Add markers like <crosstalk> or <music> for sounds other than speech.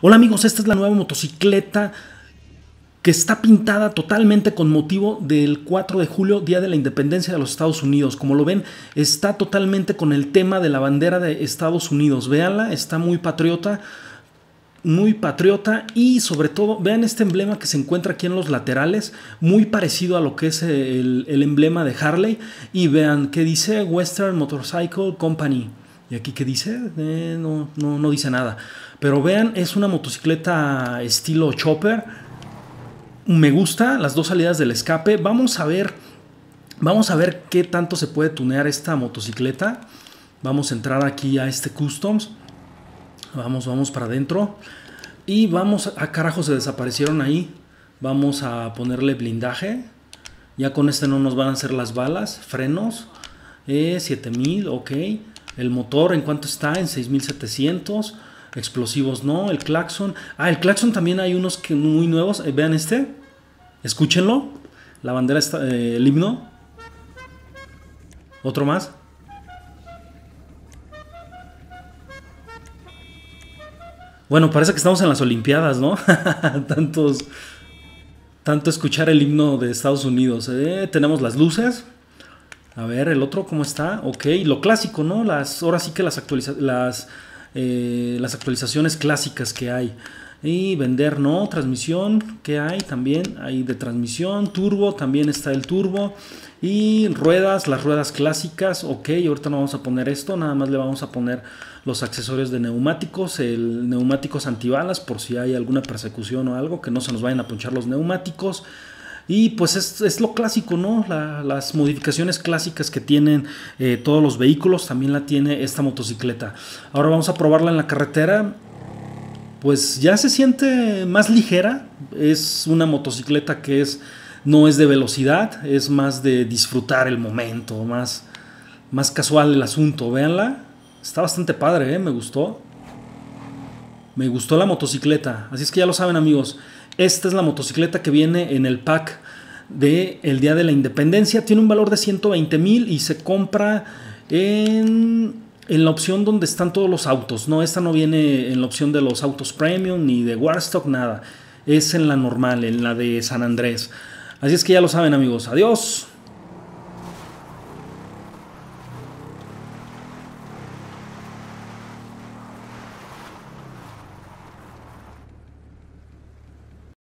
Hola amigos, esta es la nueva motocicleta que está pintada totalmente con motivo del 4 de julio, Día de la Independencia de los Estados Unidos. Como lo ven, está totalmente con el tema de la bandera de Estados Unidos. Véanla, está muy patriota, muy patriota y sobre todo, vean este emblema que se encuentra aquí en los laterales, muy parecido a lo que es el, emblema de Harley. Y vean que dice Western Motorcycle Company. Y aquí que dice, eh, no, no, no dice nada. Pero vean, es una motocicleta estilo chopper. Me gusta las dos salidas del escape. Vamos a ver, vamos a ver qué tanto se puede tunear esta motocicleta. Vamos a entrar aquí a este customs. Vamos, vamos para adentro. Y vamos, a ah, carajo, se desaparecieron ahí. Vamos a ponerle blindaje. Ya con este no nos van a hacer las balas. Frenos. Eh, 7000, ok. El motor, ¿en cuánto está? En 6700 explosivos no, el claxon. Ah, el claxon también hay unos que muy nuevos. Eh, vean este. Escúchenlo. La bandera está, eh, el himno. Otro más. Bueno, parece que estamos en las Olimpiadas, ¿no? <laughs> Tantos, tanto escuchar el himno de Estados Unidos. ¿eh? Tenemos las luces. A ver, el otro, ¿cómo está? Ok, lo clásico, ¿no? Las, ahora sí que las actualizaciones, las eh, las actualizaciones clásicas que hay. Y vender, no, transmisión, que hay también, hay de transmisión, turbo, también está el turbo. Y ruedas, las ruedas clásicas, ok, ahorita no vamos a poner esto, nada más le vamos a poner los accesorios de neumáticos, el neumáticos antibalas por si hay alguna persecución o algo, que no se nos vayan a punchar los neumáticos. Y pues es, lo clásico, ¿no? las modificaciones clásicas que tienen eh, todos los vehículos, también la tiene esta motocicleta. Ahora vamos a probarla en la carretera. Pues ya se siente más ligera. Es una motocicleta que es, no es de velocidad, es más de disfrutar el momento, más, más casual el asunto. Véanla. Está bastante padre, ¿eh? me gustó. Me gustó la motocicleta. Así es que ya lo saben amigos. Esta es la motocicleta que viene en el pack de el Día de la Independencia. Tiene un valor de 120 mil y se compra en, en, la opción donde están todos los autos. No, esta no viene en la opción de los autos premium ni de Warstock, nada. Es en la normal, en la de San Andrés. Así es que ya lo saben amigos. Adiós.